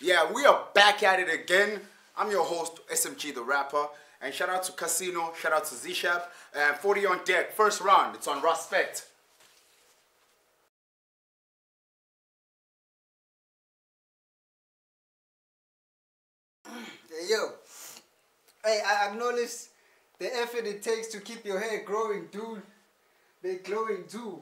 Yeah, we are back at it again. I'm your host, SMG the rapper. And shout out to Khasino, shout out to Zishapp. And 40 on deck, first round. It's on Raspek. Hey, I acknowledge the effort it takes to keep your hair growing, dude. They glowing too.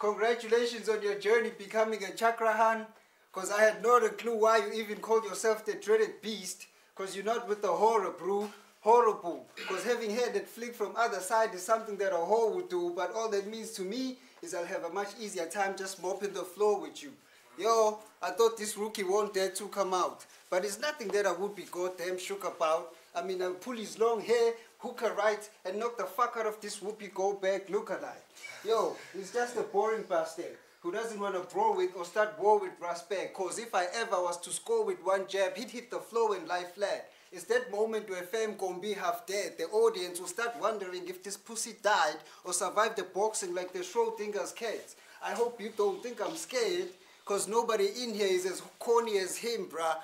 Congratulations on your journey becoming a chakrahan. Cause I had not a clue why you even called yourself the dreaded beast. Cause you're not with the horror, bro. Horrible. Cause having hair that flick from other side is something that a whore would do. But all that means to me is I'll have a much easier time just mopping the floor with you. Yo, I thought this rookie won't dare to come out. But it's nothing that I would be goddamn shook about. I mean, I'll pull his long hair, hook her right, and knock the fuck out of this Whoopi Goldberg lookalike. Yo, he's just a boring bastard who doesn't want to brawl with or start war with Rasper. Cause if I ever was to score with one jab, he'd hit the floor and lie flat. It's that moment where fame gon' be half dead. The audience will start wondering if this pussy died or survived the boxing like the Schrodinger's cats. I hope you don't think I'm scared, cause nobody in here is as corny as him, bruh.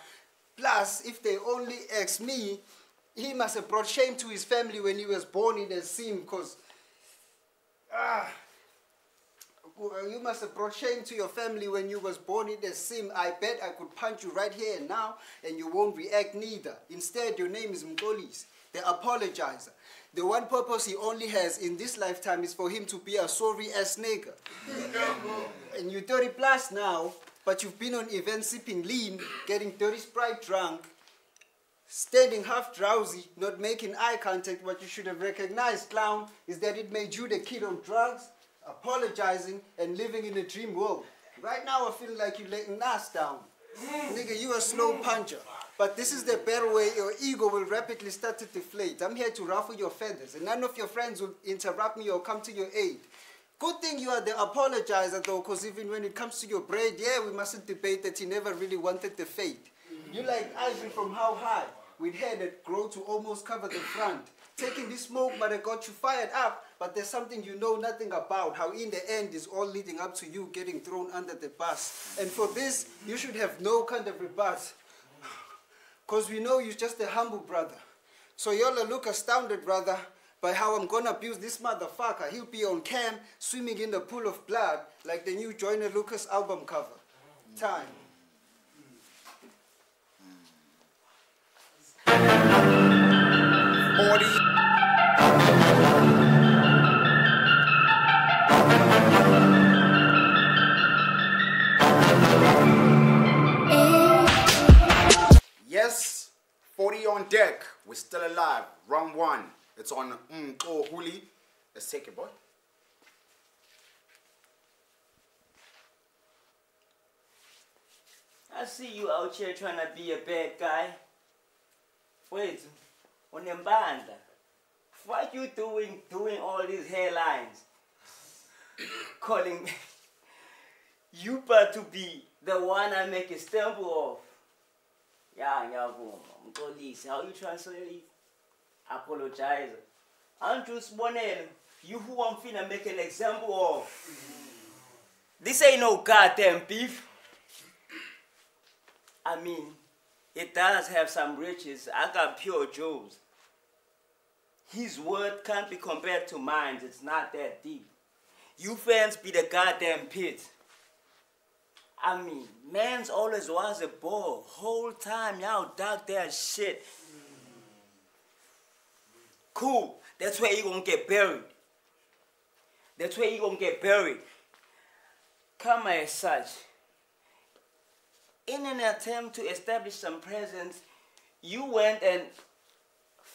Plus, if they only ask me, he must have brought shame to his family when he was born in a sim, cause ah, you must have brought shame to your family when you was born in a sim. I bet I could punch you right here and now, and you won't react neither. Instead, your name is Mkolis, the apologizer. The one purpose he only has in this lifetime is for him to be a sorry ass nigga. and you're 30 plus now, but you've been on events sipping lean, getting dirty sprite drunk, standing half drowsy, not making eye contact. What you should have recognized, clown, is that it made you the kid on drugs, apologizing, and living in a dream world. Right now, I feel like you're letting us down. Nigga, you a slow puncher. But this is the better way your ego will rapidly start to deflate. I'm here to ruffle your feathers, and none of your friends will interrupt me or come to your aid. Good thing you are the apologizer though, because even when it comes to your braid, yeah, we mustn't debate that he never really wanted the fate. You like ivory from how high? With hair that grow to almost cover the front. Taking this smoke might have got you fired up, but there's something you know nothing about. How in the end is all leading up to you getting thrown under the bus. And for this, you should have no kind of rebut. Because we know you're just a humble brother. So y'all look astounded, brother, by how I'm gonna abuse this motherfucker. He'll be on cam, swimming in the pool of blood, like the new Joyner Lucas album cover. Time. 40. Yes, 40 on deck. We're still alive. Round one. It's on mm, oh, Hooly. Let's take it, boy. I see you out here trying to be a bad guy. Wait, on the band. What you doing doing all these hairlines? Calling me. You but to be the one I make a stumble of. Yeah, yeah, boom. Police, how you translate apologize? Just wondering, you who I'm finna make an example of. This ain't no goddamn beef. I mean, it does have some riches. I got pure jewels. His word can't be compared to mine. It's not that deep. You fans be the goddamn pit. I mean, man's always was a ball. Whole time y'all dug that shit. Cool. That's where you gonna get buried. That's where you gonna get buried. Come as such. In an attempt to establish some presence, you went and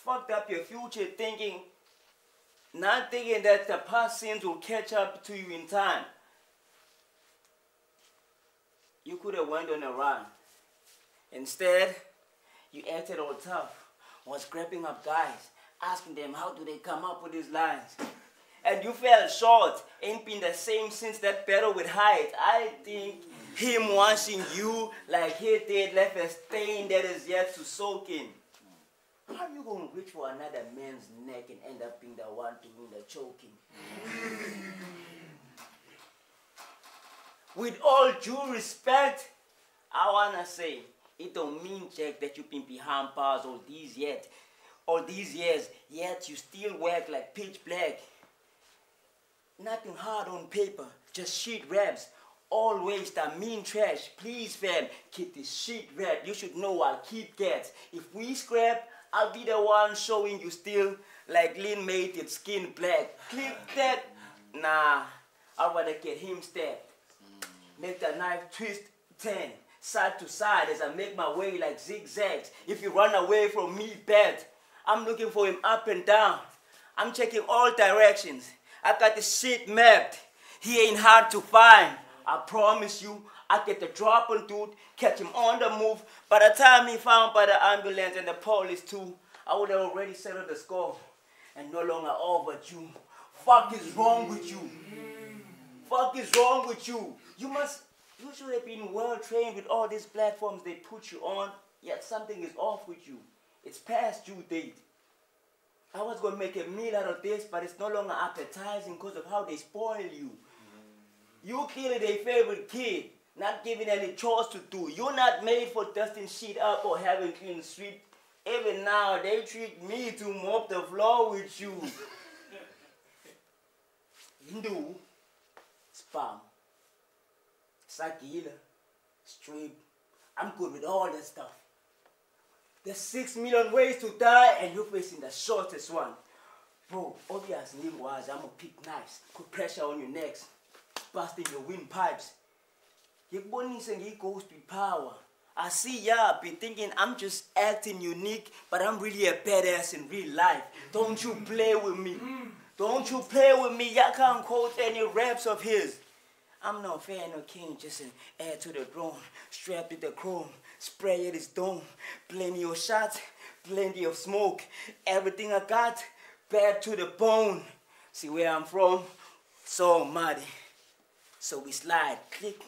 fucked up your future thinking, not thinking that the past sins will catch up to you in time. You could have went on a run. Instead, you acted all tough, was grabbing up guys, asking them how do they come up with these lines. And you fell short, ain't been the same since that battle with Hyde. I think him watching you like he did left a stain that is yet to soak in. How you gonna reach for another man's neck and end up being the one doing the choking? With all due respect, I wanna say it don't mean Jack that you've been behind bars all these yet, all these years, yet you still work like pitch black. Nothing hard on paper, just shit raps. Always the mean trash. Please, fam, keep this shit rap. You should know I'll keep gets. If we scrap, I'll be the one showing you still like made it skin black. Click that. Nah, I wanna get him stabbed. Mm. Make the knife twist ten, side to side as I make my way like zigzags. If you run away from me, bad. I'm looking for him up and down. I'm checking all directions. I got the shit mapped. He ain't hard to find. I promise you, I get the drop on dude, catch him on the move. By the time he found by the ambulance and the police too, I would have already settled the score and no longer you. Fuck is wrong with you? Fuck is wrong with you? You must, you should have been well trained with all these platforms they put you on, yet something is off with you. It's past due date. I was gonna make a meal out of this, but it's no longer appetizing because of how they spoil you. You clearly their favorite kid, not giving any chores to do. You're not made for dusting shit up or having clean sweep. Even now, they treat me to mop the floor with you. Hindu, spam, sagila, strip. I'm good with all that stuff. There's six million ways to die, and you're facing the shortest one. Bro, obviously, was I'm gonna pick knives, put pressure on your necks, busting your windpipes. Ngikubonise ngi-ghost with power. I see y'all be thinking I'm just acting unique, but I'm really a badass in real life. Don't you play with me. Don't you play with me. Y'all can't quote any raps of his. I'm no fan of king, just an heir to the throne, strapped with the chrome, spray at his dome, plenty of shots, plenty of smoke, everything I got, bad to the bone. See where I'm from? So muddy. So we slide, click,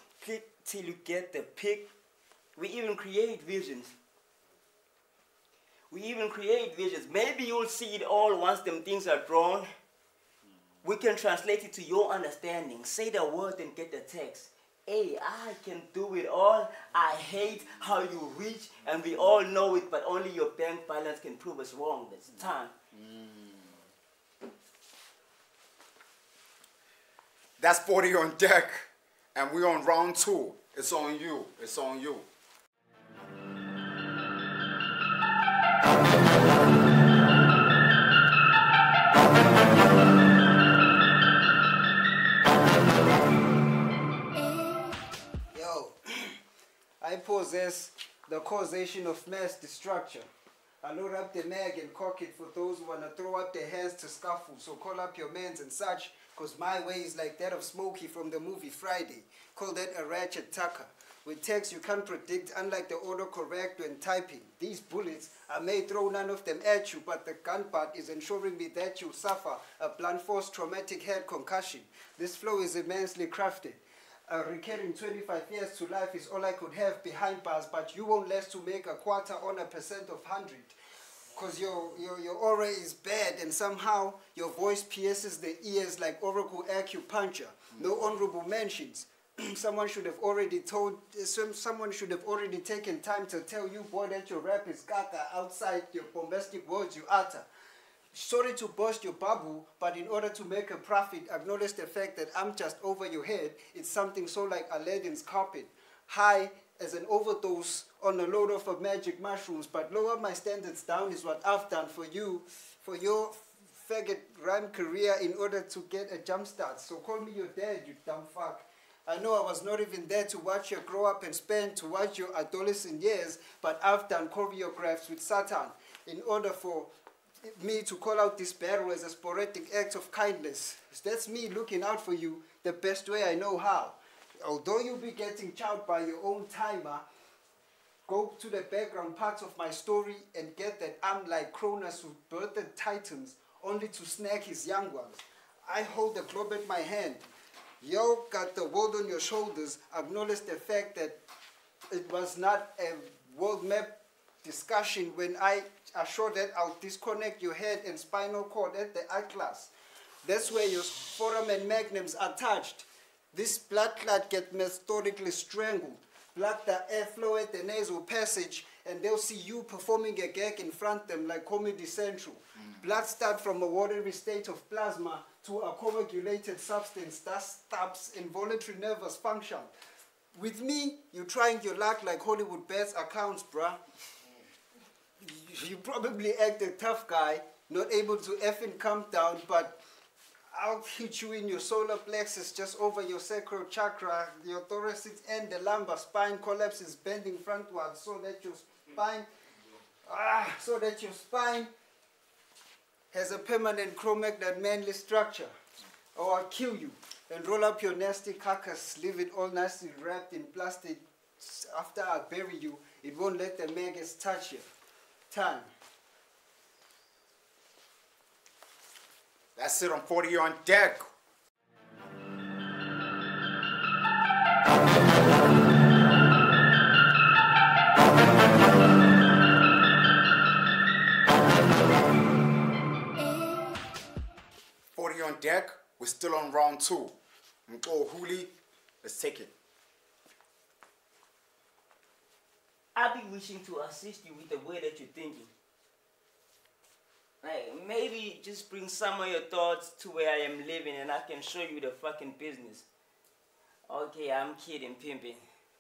till you get the pick. We even create visions. We even create visions. Maybe you'll see it all once them things are drawn. We can translate it to your understanding. Say the word and get the text. Hey, I can do it all. I hate how you reach, and we all know it, but only your bank balance can prove us wrong this time. Mm. That's 40 on deck, and we're on round two. It's on you. It's on you. Yo, I possess the causation of mass destruction. I load up the mag and cock it for those who wanna throw up their hands to scuffle. So call up your mans and such, cause my way is like that of Smokey from the movie Friday. Call that a ratchet tucker. With text you can't predict, unlike the autocorrect when typing. These bullets, I may throw none of them at you, but the gun part is ensuring me that you suffer a blunt force traumatic head concussion. This flow is immensely crafted. A recurring 25 years to life is all I could have behind bars, but you won't last to make a quarter on a percent of 100. Because your, your, your aura is bad and somehow your voice pierces the ears like Oracle acupuncture. No honorable mentions. someone should have already told, some, someone should have already taken time to tell you, boy, that your rap is caca outside your bombastic words you utter. Sorry to burst your bubble, but in order to make a profit, acknowledge the fact that I'm just over your head. It's something so like Aladdin's carpet. High as an overdose on a load of magic mushrooms, but lower my standards down is what I've done for you, for your faggot rhyme career in order to get a jump start. So call me your dad, you dumb fuck. I know I was not even there to watch you grow up and spend to watch your adolescent years, but I've done choreographs with Satan in order for me to call out this battle as a sporadic act of kindness. That's me looking out for you the best way I know how. Although you'll be getting chowed by your own timer, go to the background parts of my story and get that I'm like Cronus who birthed titans only to snag his young ones. I hold the globe in my hand. You got the world on your shoulders. Acknowledge the fact that it was not a world map discussion when I assure that I'll disconnect your head and spinal cord at the atlas. That's where your foramen magnums are touched. This blood clot gets methodically strangled. Block the airflow at the nasal passage, and they'll see you performing a gag in front of them like Comedy Central. Mm. Blood start from a watery state of plasma to a coagulated substance that stops involuntary nervous function. With me, you're trying your luck like Hollywoodbets accounts, bruh. You probably act a tough guy, not able to effing come down, but I'll hit you in your solar plexus just over your sacral chakra, your thoracic and the lumbar spine collapses bending frontward so that your spine ah, so that your spine has a permanent chromagnet manly structure. Or I'll kill you and roll up your nasty carcass, leave it all nicely wrapped in plastic. After I bury you, it won't let the maggots touch you. Time. That's it on 40 on deck. Forty on deck. We're still on round two. Mxo Hooly, let's take it. I be wishing to assist you with the way that you're thinking. Like maybe just bring some of your thoughts to where I am living and I can show you the fucking business. Okay, I'm kidding, pimping.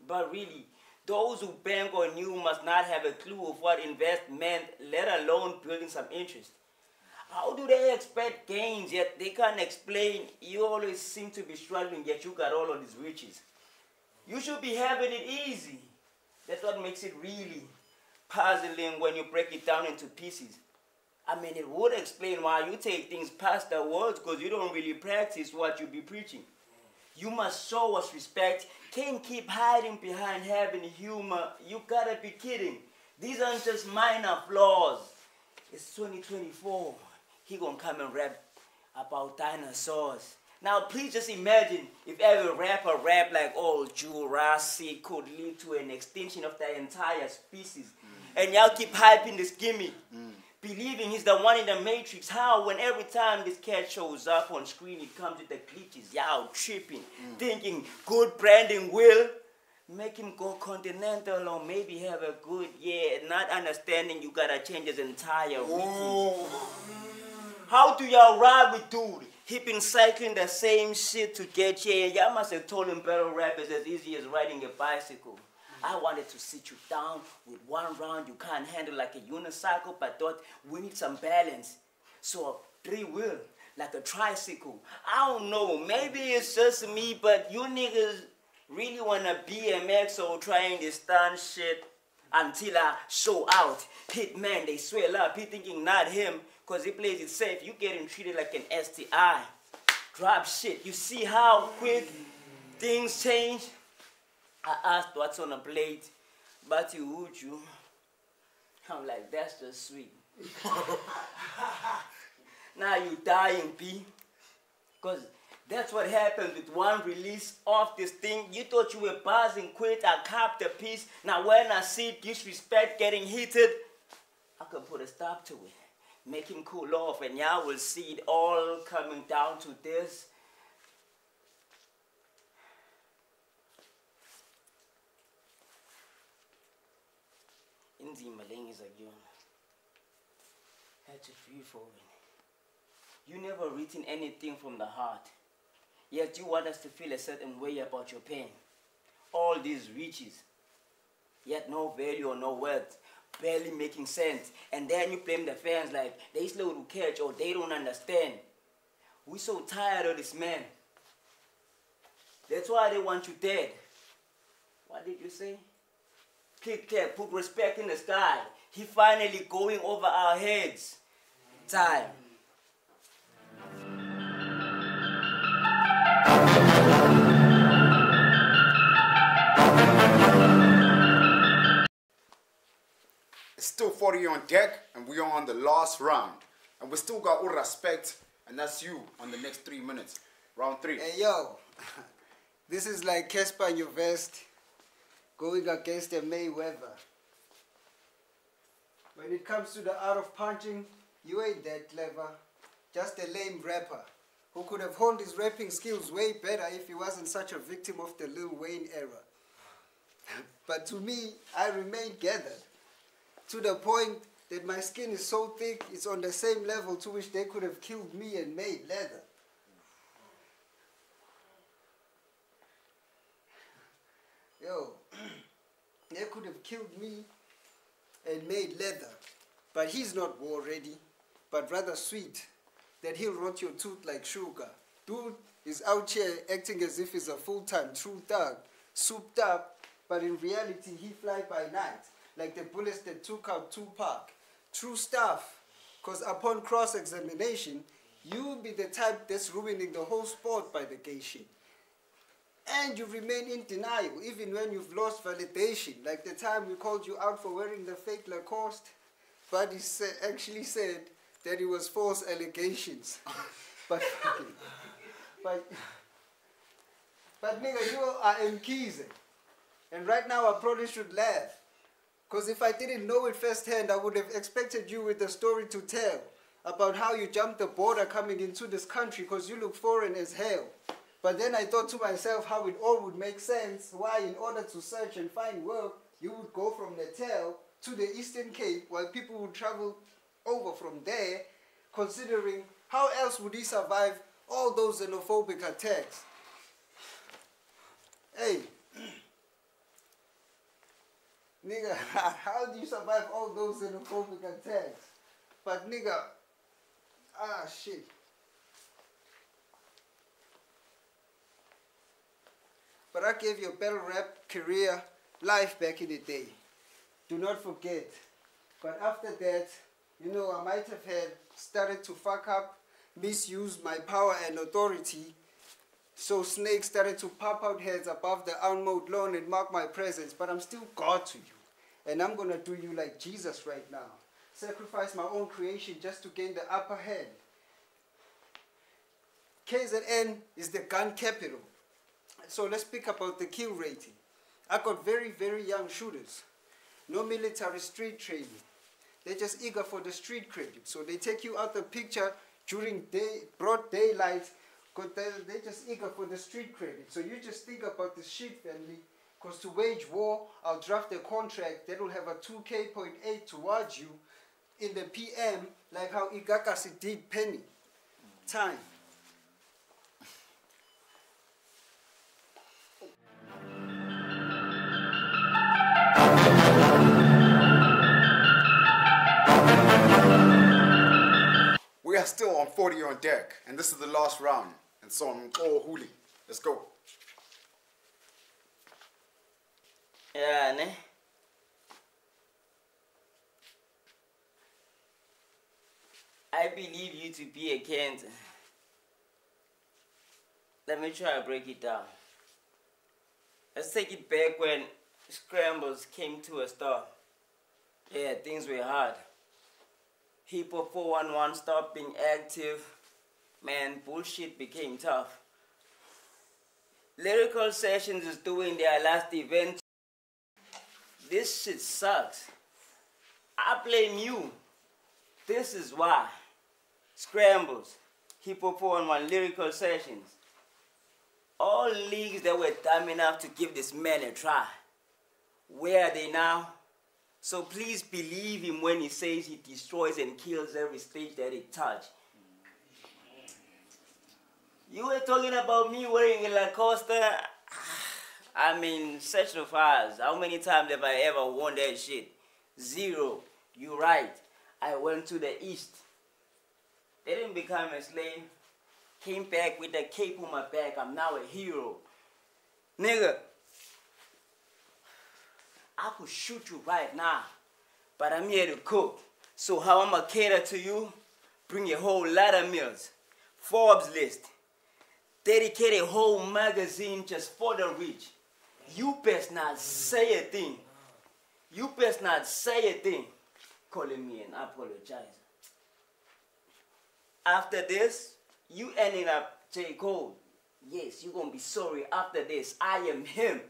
But really, those who bank on you must not have a clue of what invest meant, let alone building some interest. How do they expect gains yet they can't explain? You always seem to be struggling, yet you got all of these riches. You should be having it easy. That's what makes it really puzzling when you break it down into pieces. I mean, it would explain why you take things past the words because you don't really practice what you be preaching. You must show us respect. Can't keep hiding behind having humor. You gotta be kidding. These aren't just minor flaws. It's 2024. He gonna come and rap about dinosaurs. Now, please just imagine if every rapper rap like old Jurassic could lead to an extinction of the entire species. And y'all keep hyping this gimme. Mm. Believing he's the one in the matrix. How when every time this cat shows up on screen, it comes with the glitches. Y'all tripping. Mm. Thinking good branding will make him go continental or maybe have a good year. Not understanding you gotta change his entire routine. How do y'all ride with dude? He been cycling the same shit to get here. Y'all must have told him battle rap is as easy as riding a bicycle. I wanted to sit you down with one round you can't handle like a unicycle, but thought we need some balance. So three wheel, like a tricycle. I don't know, maybe it's just me, but you niggas really wanna BMX or trying this stunt shit until I show out. Hit man, they swell up. He thinking not him, cause he plays it safe. You getting treated like an STI. Drop shit. You see how quick things change? I asked what's on a plate, but you would you? I'm like, that's just sweet. now you dying, P. Cause that's what happened with one release of this thing. You thought you were buzzing, quit, I copped the piece. Now when I see disrespect getting heated, I can put a stop to it. Make him cool off, and y'all will see it all coming down to this. Inzima lengiza kuyona. Yathi free falling you never written anything from the heart yet you want us to feel a certain way about your pain. All these riches yet no value or no worth barely making sense. And then you blame the fans like they slow to catch or they don't understand. We so tired of this man. That's why they want you dead. What did you say Click clap, put respect in the sky. He finally going over our heads. Time. It's still 40 on deck, and we are on the last round. And we still got all respect, and that's you on the next three minutes. Round three. Hey yo, this is like Casper in your vest going against a Mayweather. When it comes to the art of punching, you ain't that clever. Just a lame rapper who could have honed his rapping skills way better if he wasn't such a victim of the Lil Wayne era. but to me, I remain gathered to the point that my skin is so thick it's on the same level to which they could have killed me and made leather. Yo, they could have killed me and made leather. But he's not war ready, but rather sweet, that he'll rot your tooth like sugar. Dude is out here acting as if he's a full-time true thug, souped up, but in reality he fly by night, like the bullets that took out Tupac. True stuff, because upon cross-examination, you'll be the type that's ruining the whole sport by the gay shit. And you remain in denial even when you've lost validation. Like the time we called you out for wearing the fake Lacoste, but he sa- actually said that it was false allegations. but but, but nigga, you are Mkhize. And right now I probably should laugh. Because if I didn't know it firsthand, I would have expected you with a story to tell about how you jumped the border coming into this country because you look foreign as hell. But then I thought to myself how it all would make sense why, in order to search and find work, you would go from Natal to the Eastern Cape while people would travel over from there, considering how else would he survive all those xenophobic attacks? Hey, nigga, how do you survive all those xenophobic attacks? But nigga, ah shit. But I gave you a battle rap career life back in the day. Do not forget. But after that, you know, I might have had started to fuck up, misuse my power and authority. So snakes started to pop out heads above the unmowed lawn and mark my presence. But I'm still God to you. And I'm gonna do you like Jesus right now. Sacrifice my own creation just to gain the upper hand. KZN is the gun capital. So let's speak about the kill rating. I got very, very young shooters. No military street training. They're just eager for the street credit. So they take you out the picture during day, broad daylight because they're, they're just eager for the street credit. So you just think about the shit family because to wage war, I'll draft a contract that will have a 2K.8 towards you in the PM like how Igakasi did Penny. Time. We are still on 40 on deck, and this is the last round. And so I'm Oh Hooly. Let's go. Yeah, ne? I believe you to be a cancer. Let me try to break it down. Let's take it back when scrambles came to a stop. Yeah, things were hard. Hip Hop 411 stopped being active. Man, bullshit became tough. Lyrical Sessions is doing their last event this shit sucks. I blame you. This is why. Scrambles, Hip Hop on lyrical sessions. All leagues that were dumb enough to give this man a try. Where are they now? So please believe him when he says he destroys and kills every stage that he touches. You were talking about me wearing a Lacoste. I mean, such of us. How many times have I ever worn that shit? Zero. You're right. I went to the east. They didn't become a slave. Came back with a cape on my back. I'm now a hero. Nigga, I could shoot you right now, but I'm here to cook. So how I'ma cater to you? Bring a whole lot of meals. Forbes list. Dedicate a whole magazine just for the rich. You best not say a thing. You best not say a thing. calling me and apologizer. After this, you ending up J. Cole. Yes, you're gonna be sorry after this. I am him.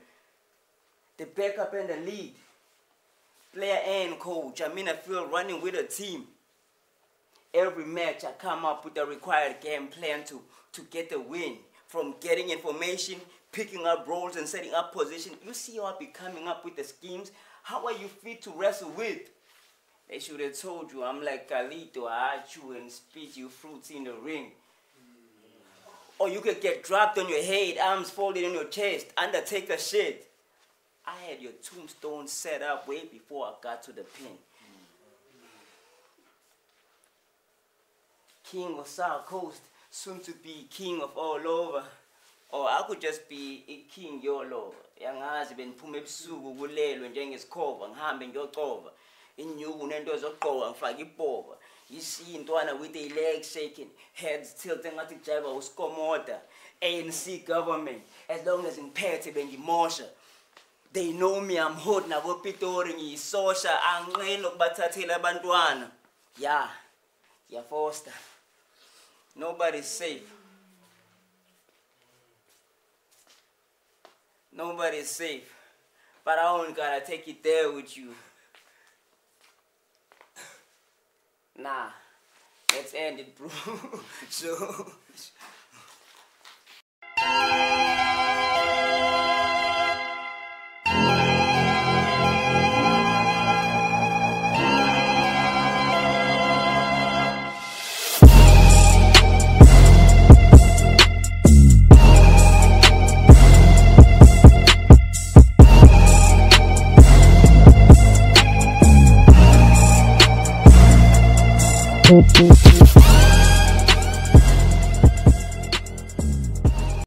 The backup and the lead. Player and coach. I mean I feel running with a team. Every match I come up with the required game plan to, to get the win. From getting information, picking up roles and setting up position. You see how I be coming up with the schemes? How are you fit to wrestle with? They should have told you I'm like Carlito, I chew and spit you fruits in the ring. Or you could get dropped on your head, arms folded on your chest, Undertaker shit. I had your tombstone set up way before I got to the pen. King of South Coast, soon to be king of all over. Or I could just be a king yolo. Yangazi beniphume ebusuku kulelwe njengesikhova ngihambe ngiyocova. Inyuku nento zogqoka ngifake ipoba. Yishiya intwana with a leg shaking, heads tilting ngathi jiva usikomoda. ANC government, as long as ngiphethe bengimosha. They know me, I'm hot nabo Pitori ngiyisosha anqeni ukubathathela. Yeah. Yeah, Foster. Nobody's safe. Nobody's safe. But I only gotta take it there with you. Nah. Let's end it, bro. so You.